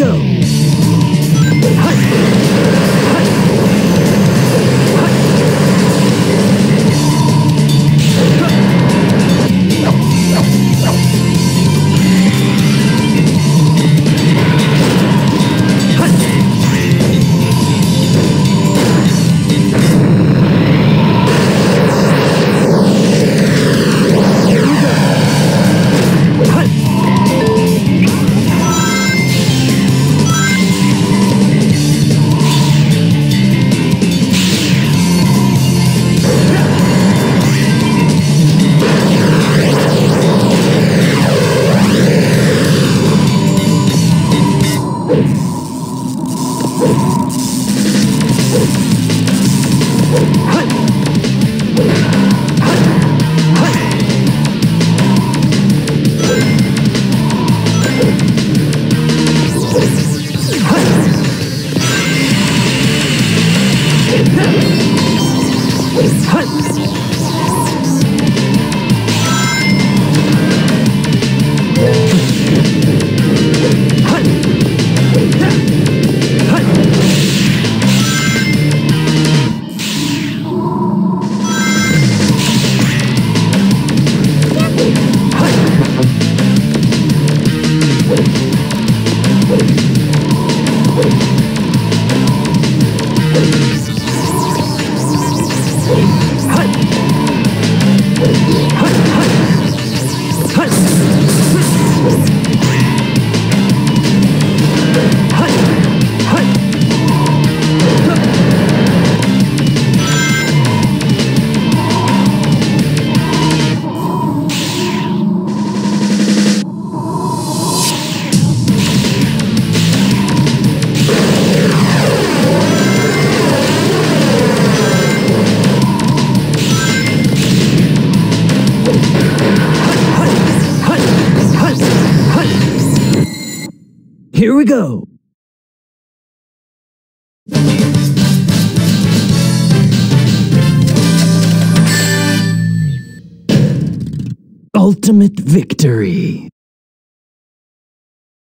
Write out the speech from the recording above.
Go. はい。Here we go. Ultimate victory.